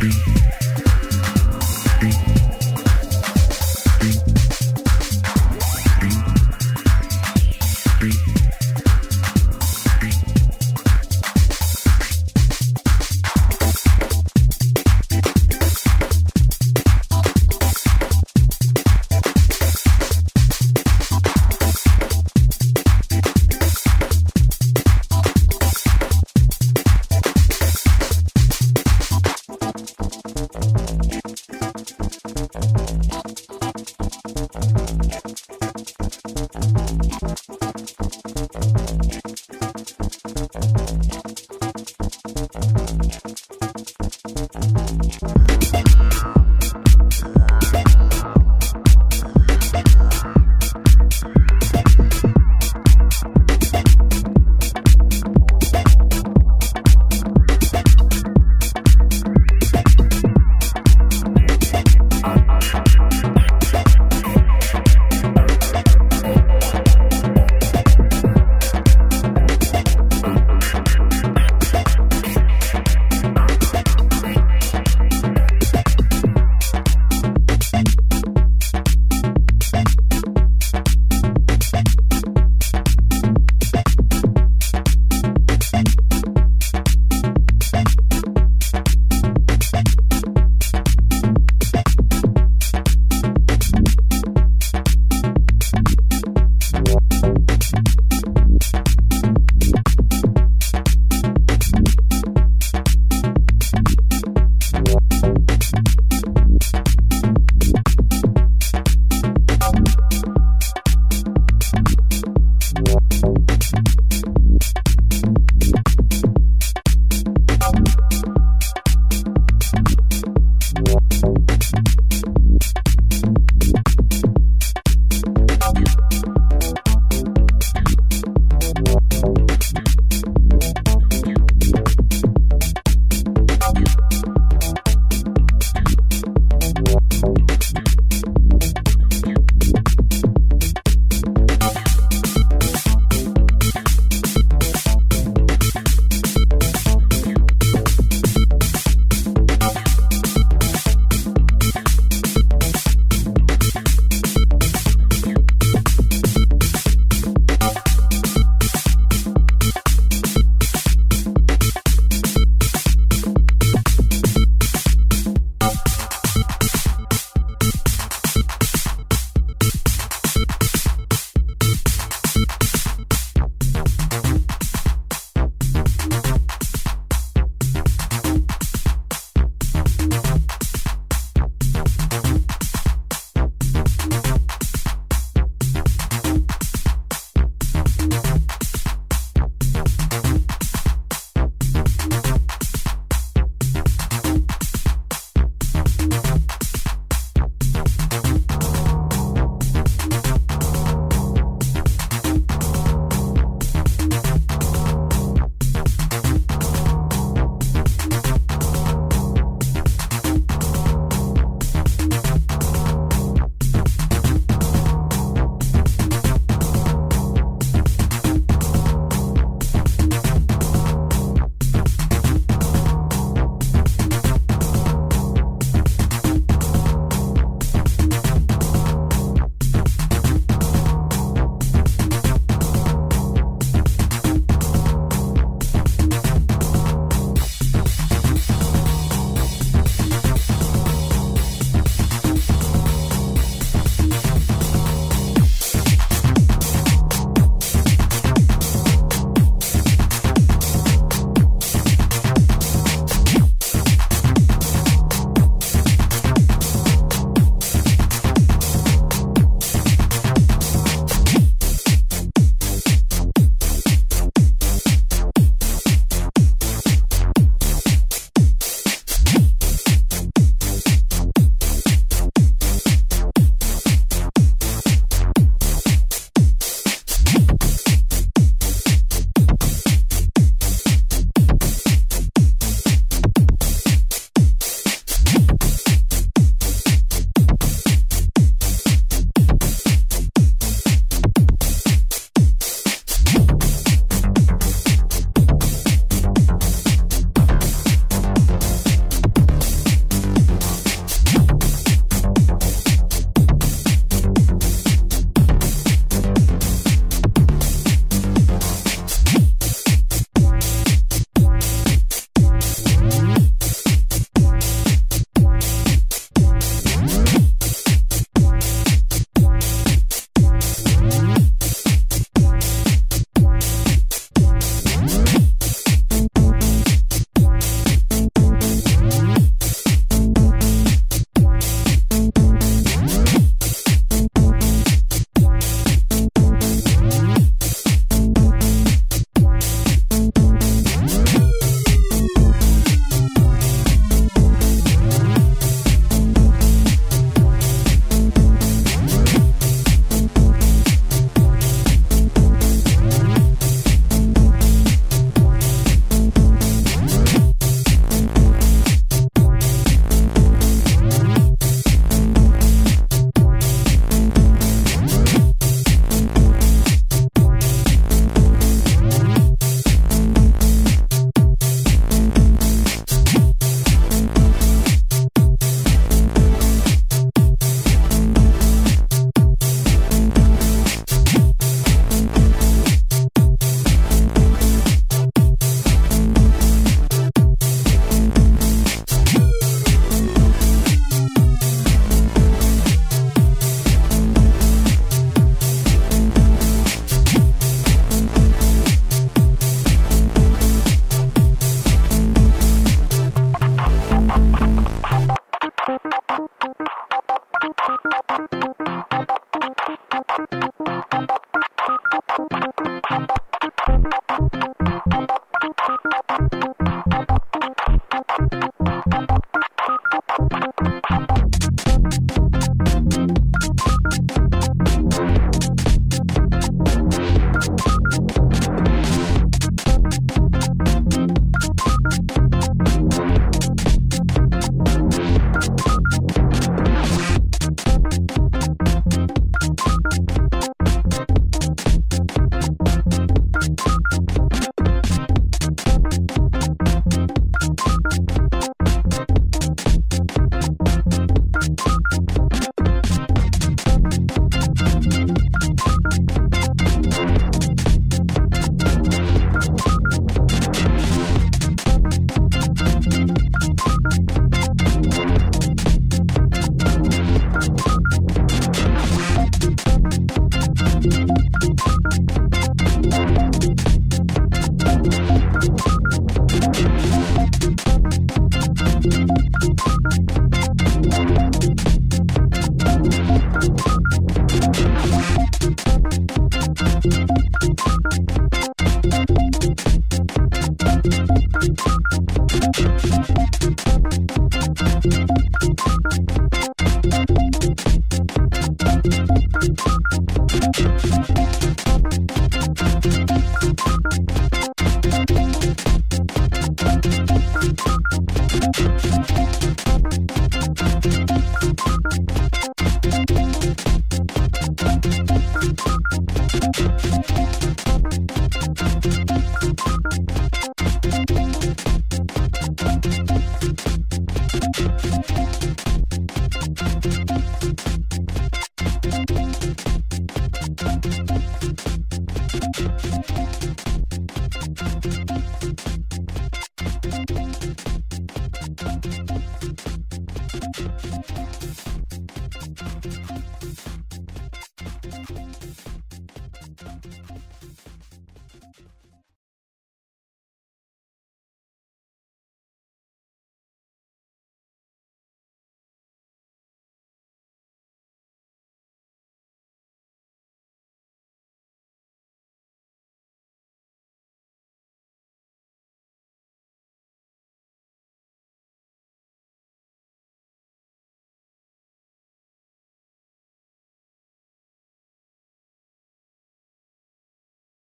Beat.